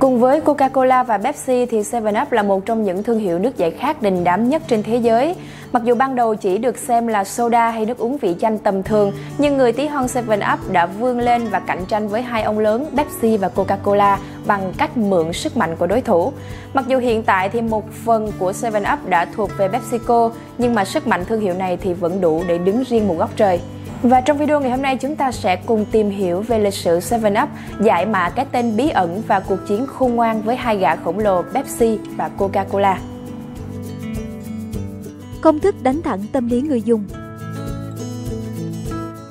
Cùng với Coca-Cola và Pepsi thì 7up là một trong những thương hiệu nước giải khát đình đám nhất trên thế giới. Mặc dù ban đầu chỉ được xem là soda hay nước uống vị chanh tầm thường, nhưng người tí hon 7up đã vươn lên và cạnh tranh với hai ông lớn Pepsi và Coca-Cola bằng cách mượn sức mạnh của đối thủ. Mặc dù hiện tại thì một phần của 7up đã thuộc về PepsiCo, nhưng mà sức mạnh thương hiệu này thì vẫn đủ để đứng riêng một góc trời. Và trong video ngày hôm nay chúng ta sẽ cùng tìm hiểu về lịch sử 7up, giải mã cái tên bí ẩn và cuộc chiến khôn ngoan với hai gã khổng lồ Pepsi và Coca-Cola. Công thức đánh thẳng tâm lý người dùng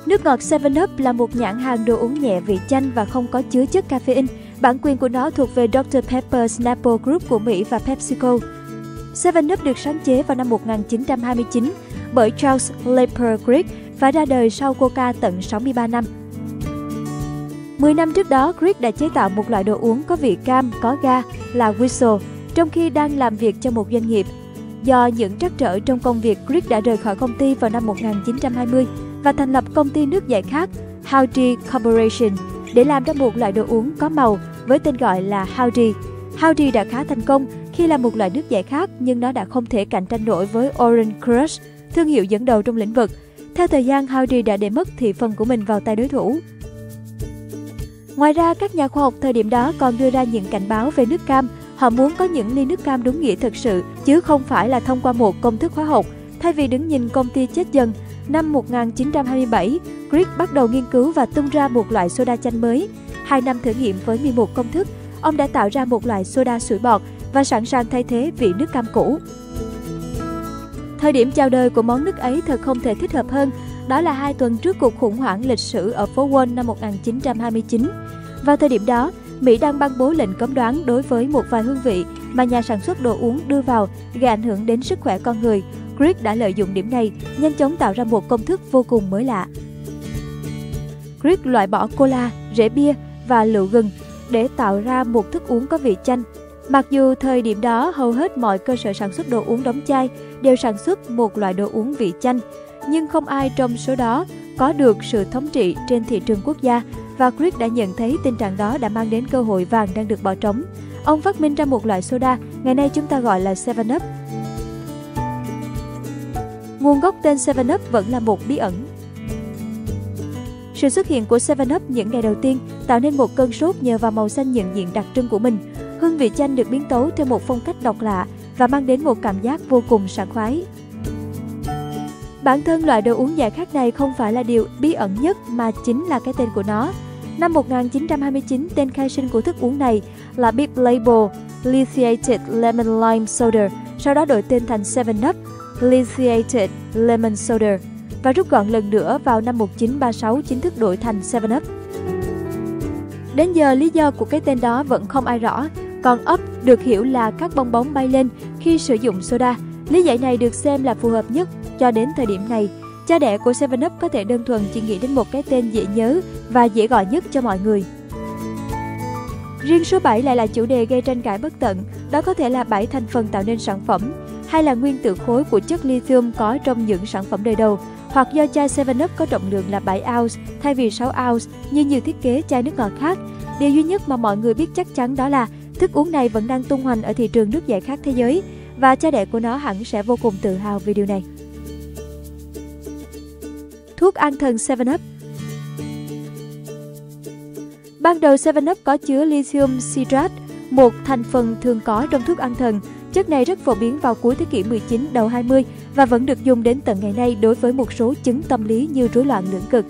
Nước ngọt 7up là một nhãn hàng đồ uống nhẹ vị chanh và không có chứa chất caffeine. Bản quyền của nó thuộc về Dr. Pepper Snapple Group của Mỹ và PepsiCo. 7up được sáng chế vào năm 1929 bởi Charles Leper Crick và ra đời sau Coca tận 63 năm. 10 năm trước đó, Crick đã chế tạo một loại đồ uống có vị cam, có ga là Whistle, trong khi đang làm việc cho một doanh nghiệp. Do những trắc trở trong công việc, Crick đã rời khỏi công ty vào năm 1920 và thành lập công ty nước giải khát Howdy Corporation để làm ra một loại đồ uống có màu với tên gọi là Howdy. Howdy đã khá thành công khi là một loại nước giải khát nhưng nó đã không thể cạnh tranh nổi với Orange Crush, thương hiệu dẫn đầu trong lĩnh vực. Theo thời gian, Howdy đã để mất thị phần của mình vào tay đối thủ. Ngoài ra, các nhà khoa học thời điểm đó còn đưa ra những cảnh báo về nước cam. Họ muốn có những ly nước cam đúng nghĩa thực sự, chứ không phải là thông qua một công thức hóa học. Thay vì đứng nhìn công ty chết dần, năm 1927, Crick bắt đầu nghiên cứu và tung ra một loại soda chanh mới. Hai năm thử nghiệm với 11 công thức, ông đã tạo ra một loại soda sủi bọt và sẵn sàng thay thế vị nước cam cũ. Thời điểm chào đời của món nước ấy thật không thể thích hợp hơn, đó là hai tuần trước cuộc khủng hoảng lịch sử ở phố Wall năm 1929. Vào thời điểm đó, Mỹ đang ban bố lệnh cấm đoán đối với một vài hương vị mà nhà sản xuất đồ uống đưa vào gây ảnh hưởng đến sức khỏe con người. Crick đã lợi dụng điểm này, nhanh chóng tạo ra một công thức vô cùng mới lạ. Crick loại bỏ cola, rễ bia và rượu gừng để tạo ra một thức uống có vị chanh Mặc dù thời điểm đó hầu hết mọi cơ sở sản xuất đồ uống đóng chai đều sản xuất một loại đồ uống vị chanh, nhưng không ai trong số đó có được sự thống trị trên thị trường quốc gia và Crick đã nhận thấy tình trạng đó đã mang đến cơ hội vàng đang được bỏ trống. Ông phát minh ra một loại soda, ngày nay chúng ta gọi là 7up. Nguồn gốc tên 7up vẫn là một bí ẩn. Sự xuất hiện của 7up những ngày đầu tiên tạo nên một cơn sốt nhờ vào màu xanh nhận diện đặc trưng của mình. Hương vị chanh được biến tấu theo một phong cách độc lạ và mang đến một cảm giác vô cùng sảng khoái. Bản thân loại đồ uống giải khát này không phải là điều bí ẩn nhất mà chính là cái tên của nó. Năm 1929, tên khai sinh của thức uống này là Big Label Lithiated Lemon Lime Soda, sau đó đổi tên thành 7up Lithiated Lemon Soda và rút gọn lần nữa vào năm 1936 chính thức đổi thành 7up. Đến giờ lý do của cái tên đó vẫn không ai rõ, còn up được hiểu là các bong bóng bay lên khi sử dụng soda. Lý giải này được xem là phù hợp nhất cho đến thời điểm này. Cha đẻ của 7up có thể đơn thuần chỉ nghĩ đến một cái tên dễ nhớ và dễ gọi nhất cho mọi người. Riêng số 7 lại là chủ đề gây tranh cãi bất tận, đó có thể là 7 thành phần tạo nên sản phẩm, hay là nguyên tử khối của chất lithium có trong những sản phẩm đời đầu, hoặc do chai 7up có trọng lượng là 7 ounce thay vì 6 ounce như nhiều thiết kế chai nước ngọt khác. Điều duy nhất mà mọi người biết chắc chắn đó là thức uống này vẫn đang tung hoành ở thị trường nước giải khát thế giới và cha đẻ của nó hẳn sẽ vô cùng tự hào về điều này. Thuốc an thần 7up Ban đầu 7up có chứa lithium citrate, một thành phần thường có trong thuốc an thần. Chất này rất phổ biến vào cuối thế kỷ 19 đầu 20 và vẫn được dùng đến tận ngày nay đối với một số chứng tâm lý như rối loạn lưỡng cực.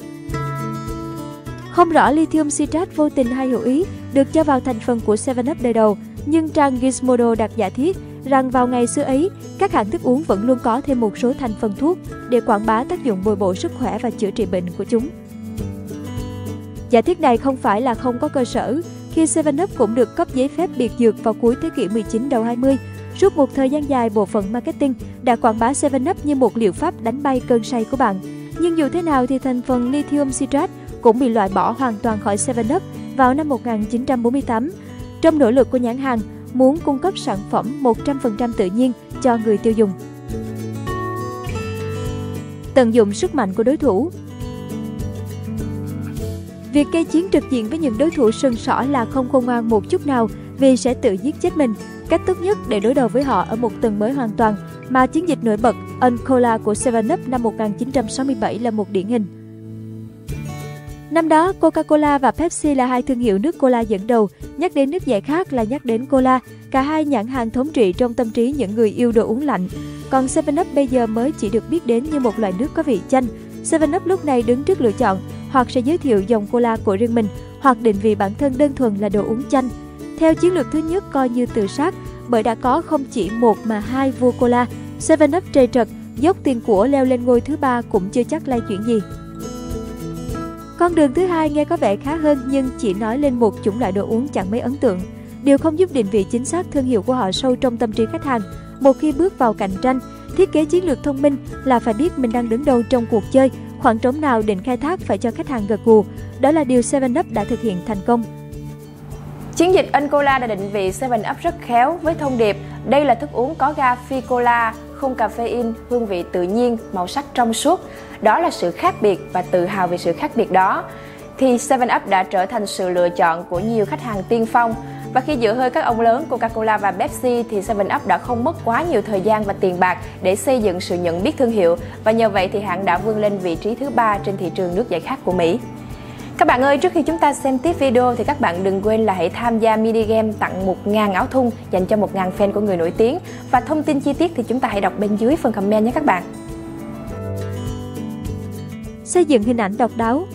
Không rõ lithium citrate vô tình hay hữu ý được cho vào thành phần của 7up đời đầu, nhưng trang Gizmodo đặt giả thiết rằng vào ngày xưa ấy, các hãng thức uống vẫn luôn có thêm một số thành phần thuốc để quảng bá tác dụng bồi bổ sức khỏe và chữa trị bệnh của chúng. Giả thiết này không phải là không có cơ sở, khi 7up cũng được cấp giấy phép biệt dược vào cuối thế kỷ 19 đầu 20. Suốt một thời gian dài, bộ phận marketing đã quảng bá 7up như một liệu pháp đánh bay cơn say của bạn. Nhưng dù thế nào thì thành phần lithium citrate cũng bị loại bỏ hoàn toàn khỏi 7up vào năm 1948 trong nỗ lực của nhãn hàng, muốn cung cấp sản phẩm 100% tự nhiên cho người tiêu dùng. Tận dụng sức mạnh của đối thủ Việc gây chiến trực diện với những đối thủ sừng sỏ là không khôn ngoan một chút nào vì sẽ tự giết chết mình. Cách tốt nhất để đối đầu với họ ở một tầng mới hoàn toàn mà chiến dịch nổi bật Uncola của 7up năm 1967 là một điển hình. Năm đó, Coca-Cola và Pepsi là hai thương hiệu nước cola dẫn đầu. Nhắc đến nước giải khát là nhắc đến cola. Cả hai nhãn hàng thống trị trong tâm trí những người yêu đồ uống lạnh. Còn 7up bây giờ mới chỉ được biết đến như một loại nước có vị chanh. 7up lúc này đứng trước lựa chọn hoặc sẽ giới thiệu dòng cola của riêng mình hoặc định vị bản thân đơn thuần là đồ uống chanh. Theo chiến lược thứ nhất coi như tự sát, bởi đã có không chỉ một mà hai vua cola, 7up trầy trật, dốc tiền của leo lên ngôi thứ ba cũng chưa chắc lay chuyển gì. Con đường thứ hai nghe có vẻ khá hơn nhưng chỉ nói lên một chủng loại đồ uống chẳng mấy ấn tượng. Điều không giúp định vị chính xác thương hiệu của họ sâu trong tâm trí khách hàng. Một khi bước vào cạnh tranh, thiết kế chiến lược thông minh là phải biết mình đang đứng đâu trong cuộc chơi, khoảng trống nào định khai thác phải cho khách hàng gật gù. Đó là điều 7up đã thực hiện thành công. Chiến dịch Ancola đã định vị 7up rất khéo với thông điệp đây là thức uống có ga phi cola, không caffeine, hương vị tự nhiên, màu sắc trong suốt. Đó là sự khác biệt và tự hào về sự khác biệt đó. Thì 7up đã trở thành sự lựa chọn của nhiều khách hàng tiên phong. Và khi dựa hơi các ông lớn Coca-Cola và Pepsi thì 7up đã không mất quá nhiều thời gian và tiền bạc để xây dựng sự nhận biết thương hiệu và nhờ vậy thì hãng đã vươn lên vị trí thứ ba trên thị trường nước giải khát của Mỹ. Các bạn ơi, trước khi chúng ta xem tiếp video thì các bạn đừng quên là hãy tham gia mini game tặng 1.000 áo thun dành cho 1.000 fan của người nổi tiếng. Và thông tin chi tiết thì chúng ta hãy đọc bên dưới phần comment nhé các bạn. Xây dựng hình ảnh độc đáo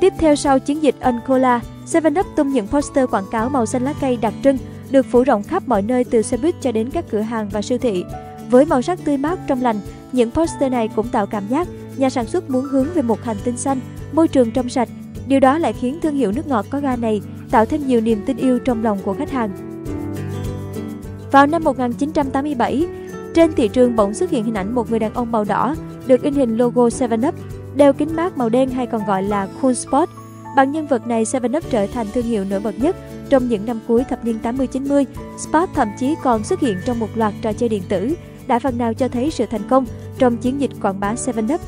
Tiếp theo sau chiến dịch Uncola, 7up tung những poster quảng cáo màu xanh lá cây đặc trưng được phủ rộng khắp mọi nơi từ xe buýt cho đến các cửa hàng và siêu thị. Với màu sắc tươi mát trong lành, những poster này cũng tạo cảm giác nhà sản xuất muốn hướng về một hành tinh xanh, môi trường trong sạch. Điều đó lại khiến thương hiệu nước ngọt có ga này tạo thêm nhiều niềm tin yêu trong lòng của khách hàng. Vào năm 1987, trên thị trường bỗng xuất hiện hình ảnh một người đàn ông màu đỏ được in hình logo 7up, đeo kính mát màu đen hay còn gọi là Cool Spot. Bằng nhân vật này, 7up trở thành thương hiệu nổi bật nhất trong những năm cuối thập niên 80-90. Spot thậm chí còn xuất hiện trong một loạt trò chơi điện tử, đã phần nào cho thấy sự thành công trong chiến dịch quảng bá 7up.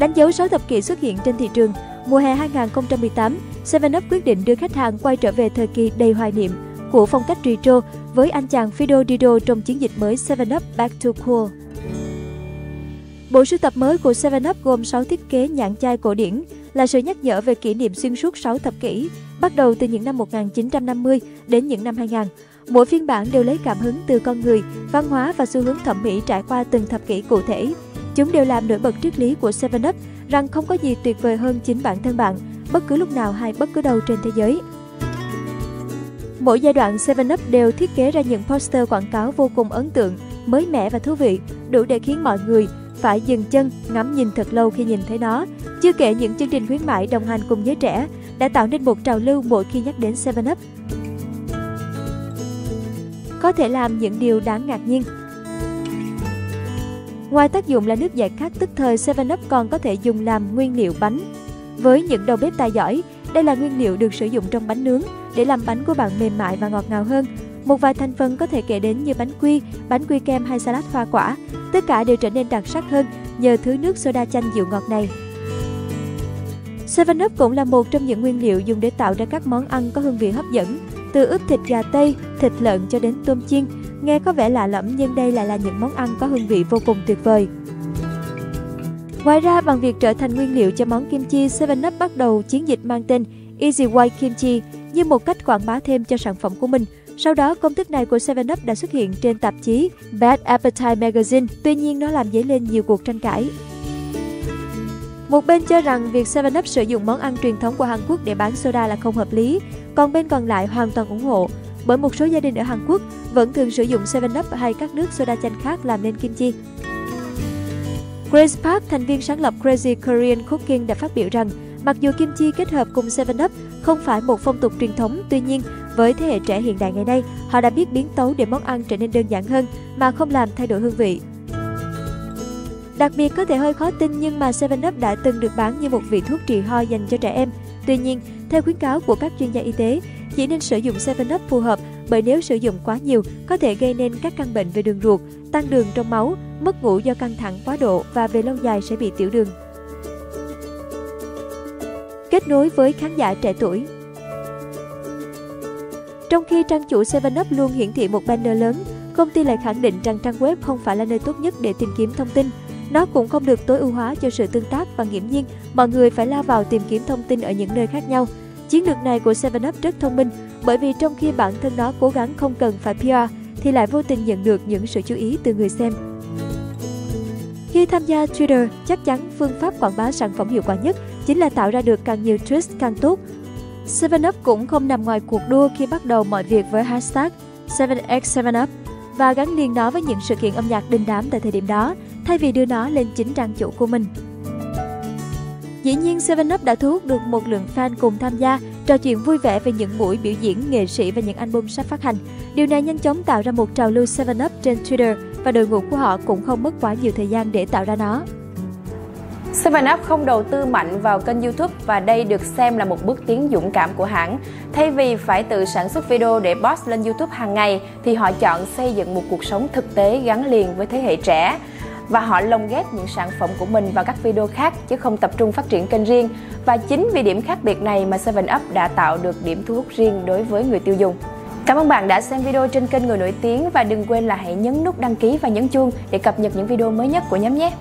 Đánh dấu 6 thập kỷ xuất hiện trên thị trường, mùa hè 2018, 7up quyết định đưa khách hàng quay trở về thời kỳ đầy hoài niệm của phong cách retro với anh chàng Fido Dido trong chiến dịch mới 7up Back to Cool. Bộ sưu tập mới của 7up gồm 6 thiết kế nhãn chai cổ điển, là sự nhắc nhở về kỷ niệm xuyên suốt 6 thập kỷ, bắt đầu từ những năm 1950 đến những năm 2000. Mỗi phiên bản đều lấy cảm hứng từ con người, văn hóa và xu hướng thẩm mỹ trải qua từng thập kỷ cụ thể. Chúng đều làm nổi bật triết lý của 7up rằng không có gì tuyệt vời hơn chính bản thân bạn, bất cứ lúc nào hay bất cứ đâu trên thế giới. Mỗi giai đoạn 7up đều thiết kế ra những poster quảng cáo vô cùng ấn tượng, mới mẻ và thú vị, đủ để khiến mọi người phải dừng chân ngắm nhìn thật lâu khi nhìn thấy nó. Chưa kể những chương trình khuyến mại đồng hành cùng giới trẻ đã tạo nên một trào lưu mỗi khi nhắc đến 7up. Có thể làm những điều đáng ngạc nhiên Ngoài tác dụng là nước giải khát tức thời, 7up còn có thể dùng làm nguyên liệu bánh. Với những đầu bếp tài giỏi, đây là nguyên liệu được sử dụng trong bánh nướng để làm bánh của bạn mềm mại và ngọt ngào hơn. Một vài thành phần có thể kể đến như bánh quy, bánh quy kem hay salad hoa quả. Tất cả đều trở nên đặc sắc hơn nhờ thứ nước soda chanh dịu ngọt này. 7up cũng là một trong những nguyên liệu dùng để tạo ra các món ăn có hương vị hấp dẫn, từ ướp thịt gà tây, thịt lợn cho đến tôm chiên. Nghe có vẻ lạ lẫm nhưng đây lại là những món ăn có hương vị vô cùng tuyệt vời. Ngoài ra, bằng việc trở thành nguyên liệu cho món kim chi, 7up bắt đầu chiến dịch mang tên Easy White Kimchi như một cách quảng bá thêm cho sản phẩm của mình. Sau đó, công thức này của 7up đã xuất hiện trên tạp chí Bad Appetite Magazine, tuy nhiên nó làm dấy lên nhiều cuộc tranh cãi. Một bên cho rằng việc 7up sử dụng món ăn truyền thống của Hàn Quốc để bán soda là không hợp lý, còn bên còn lại hoàn toàn ủng hộ, bởi một số gia đình ở Hàn Quốc vẫn thường sử dụng 7up hay các nước soda chanh khác làm nên kim chi. Grace Park, thành viên sáng lập Crazy Korean Cooking đã phát biểu rằng mặc dù kim chi kết hợp cùng 7up không phải một phong tục truyền thống, tuy nhiên với thế hệ trẻ hiện đại ngày nay, họ đã biết biến tấu để món ăn trở nên đơn giản hơn mà không làm thay đổi hương vị. Đặc biệt có thể hơi khó tin nhưng mà 7up đã từng được bán như một vị thuốc trị ho dành cho trẻ em. Tuy nhiên, theo khuyến cáo của các chuyên gia y tế, chỉ nên sử dụng 7up phù hợp bởi nếu sử dụng quá nhiều có thể gây nên các căn bệnh về đường ruột, tăng đường trong máu, mất ngủ do căng thẳng quá độ và về lâu dài sẽ bị tiểu đường. kết nối với khán giả trẻ tuổi. Trong khi trang chủ 7up luôn hiển thị một banner lớn, công ty lại khẳng định rằng trang web không phải là nơi tốt nhất để tìm kiếm thông tin. Nó cũng không được tối ưu hóa cho sự tương tác và nghiễm nhiên, mọi người phải lao vào tìm kiếm thông tin ở những nơi khác nhau. Chiến lược này của 7up rất thông minh, bởi vì trong khi bản thân nó cố gắng không cần phải PR, thì lại vô tình nhận được những sự chú ý từ người xem. Khi tham gia Twitter, chắc chắn phương pháp quảng bá sản phẩm hiệu quả nhất chính là tạo ra được càng nhiều tweet càng tốt. 7up cũng không nằm ngoài cuộc đua khi bắt đầu mọi việc với hashtag 7x7up và gắn liền nó với những sự kiện âm nhạc đình đám tại thời điểm đó, thay vì đưa nó lên chính trang chủ của mình. Dĩ nhiên, 7up đã thu hút được một lượng fan cùng tham gia, trò chuyện vui vẻ về những buổi biểu diễn nghệ sĩ và những album sắp phát hành. Điều này nhanh chóng tạo ra một trào lưu 7up trên Twitter và đội ngũ của họ cũng không mất quá nhiều thời gian để tạo ra nó. 7up không đầu tư mạnh vào kênh YouTube và đây được xem là một bước tiến dũng cảm của hãng. Thay vì phải tự sản xuất video để post lên YouTube hàng ngày thì họ chọn xây dựng một cuộc sống thực tế gắn liền với thế hệ trẻ và họ lồng ghép những sản phẩm của mình vào các video khác, chứ không tập trung phát triển kênh riêng. Và chính vì điểm khác biệt này mà 7up đã tạo được điểm thu hút riêng đối với người tiêu dùng. Cảm ơn bạn đã xem video trên kênh Người Nổi Tiếng và đừng quên là hãy nhấn nút đăng ký và nhấn chuông để cập nhật những video mới nhất của nhóm nhé.